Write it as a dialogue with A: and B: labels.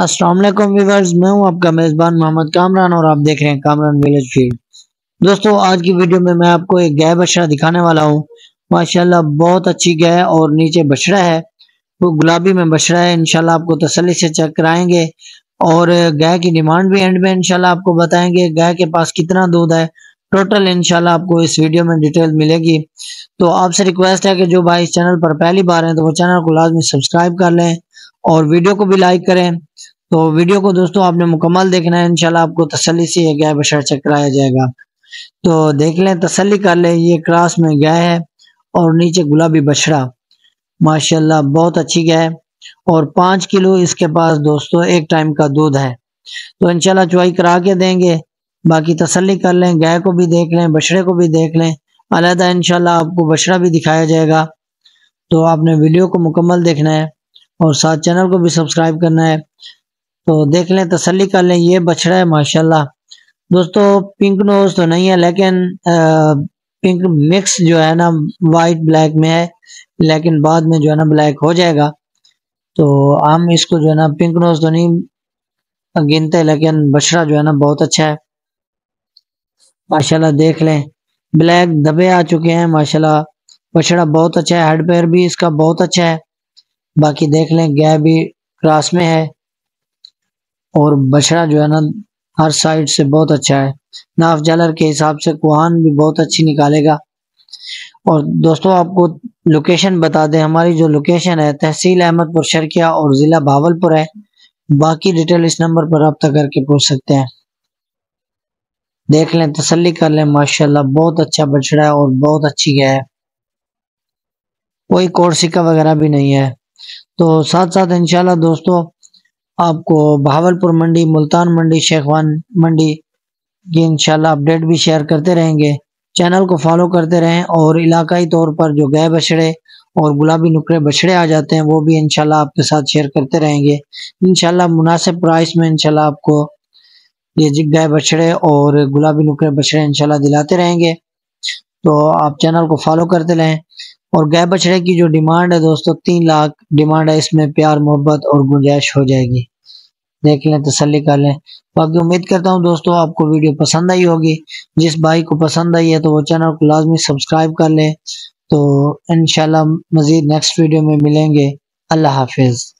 A: السلام علیکم ویورز، میں ہوں آپ کا میزبان محمد کامران اور آپ دیکھ رہے ہیں کامران ویلیج فیلڈ۔ دوستو، آج کی ویڈیو میں میں آپ کو ایک گائے بچڑا دکھانے والا ہوں۔ ماشاءاللہ بہت اچھی گائے اور نیچے بچڑا ہے۔ وہ گلابی میں بچڑا ہے، انشاءاللہ آپ کو تسلی سے چیک کرائیں گے۔ اور گائے کی ڈیمانڈ بھی اینڈ میں انشاءاللہ آپ کو بتائیں گے۔ گائے کے پاس کتنا دودھ ہے؟ ٹوٹل انشاءاللہ آپ کو اس ویڈیو میں ڈیٹیل ملے گی۔ تو آپ سے ریکویسٹ ہے کہ جو بھائی اس چینل پر پہلی بار ہیں تو وہ چینل کو لازمی سبسکرائب کر لیں۔ اور ویڈیو کو بھی لائک کریں۔ تو ویڈیو کو دوستو آپ نے مکمل دیکھنا ہے۔ انشاءاللہ آپ کو تسلی سے یہ گائے بشر چیک کرایا جائے گا۔ تو دیکھ لیں، تسلی کر لیں۔ یہ کراس میں گائے ہے اور نیچے گلابی بچڑا ماشاءاللہ بہت اچھی گائے اور پانچ کلو اس کے پاس دوستو ایک ٹائم کا دودھ ہے۔ تو انشاءاللہ چوائی کرا کے دیں گے۔ باقی تسلی کر لیں، گائے کو بھی دیکھ لیں بچڑے کو بھی دیکھ لیں۔ علیحدہ انشاءاللہ آپ کو بچڑا بھی دکھایا جائے گا۔ تو آپ نے ویڈیو کو مکمل دیکھنا ہے۔ اور ساتھ چینل کو بھی سبسکرائب کرنا ہے۔ تو دیکھ لیں، تسلی کر لیں، یہ بچڑا ہے، ماشاءاللہ۔ دوستو، پنک نوز تو نہیں ہے، لیکن پنک مکس جو ہے نا، وائٹ، بلیک میں ہے۔ لیکن بعد میں جو ہے نا، بلیک ہو جائے گا۔ تو ہم اس کو جو ہے نا، پنک نوز تو نہیں گنتے، لیکن بچڑا جو ہے نا، بہت اچھا ہے۔ ماشاءاللہ، دیکھ لیں۔ بلیک دبے آ چکے ہیں، ماشاءاللہ۔ بچڑا بہت اچھا ہے، ہیڈ پیر بھی اس کا بہت اچھا ہے۔ باقی دیکھ لیں گیا بھی کراس میں ہے اور بچڑا جو ہے نا، ہر سائڈ سے بہت اچھا ہے۔ ناف جالر کے حساب سے کوہان بھی بہت اچھی نکالے گا۔ اور دوستو، آپ کو لوکیشن بتا دیں۔ ہماری جو لوکیشن ہے، تحصیل احمد پور شرکیہ اور ضلع بھاول پور ہے۔ باقی ڈیٹیل اس نمبر پر رابطہ کر کے پوچھ سکتے ہیں۔ دیکھ لیں، تسلی کر لیں۔ ماشاءاللہ، بہت اچھا بچڑا ہے اور بہت اچھی گیا ہے۔ کوئی کورسکا وغیرہ بھی نہیں ہے۔ تو ساتھ ساتھ انشاءاللہ دوستو، آپ کو بھاول پور منڈی، ملتان منڈی، شیخوان منڈی کی انشاءاللہ اپڈیٹ بھی شیئر کرتے رہیں گے۔ چینل کو فالو کرتے رہیں اور علاقائی طور پر جو گئے بچڑے اور گلابی نکرے بچڑے آ جاتے ہیں، وہ بھی انشاءاللہ آپ کے ساتھ شیئر کرتے رہیں گے۔ انشاءاللہ مناسب پرائس میں انشاءاللہ آپ کو یہ جی جگ گئے بچڑے اور گلابی نکرے بچڑے انشاءاللہ دلاتے رہیں گے۔ تو آپ چینل کو فالو کرتے رہیں۔ اور گئے بچڑے کی جو ڈیمانڈ ہے دوستو، تین لاکھ ڈیمانڈ ہے، اس میں پیار، محبت اور گنجائش ہو جائے گی۔ دیکھ لیں، تسلی کر لیں۔ باقی امید کرتا ہوں دوستو آپ کو ویڈیو پسند آئی ہوگی۔ جس بھائی کو پسند آئی ہے تو وہ چینل کو لازمی سبسکرائب کر لیں۔ تو انشاءاللہ مزید نیکسٹ ویڈیو میں ملیں گے۔ اللہ حافظ۔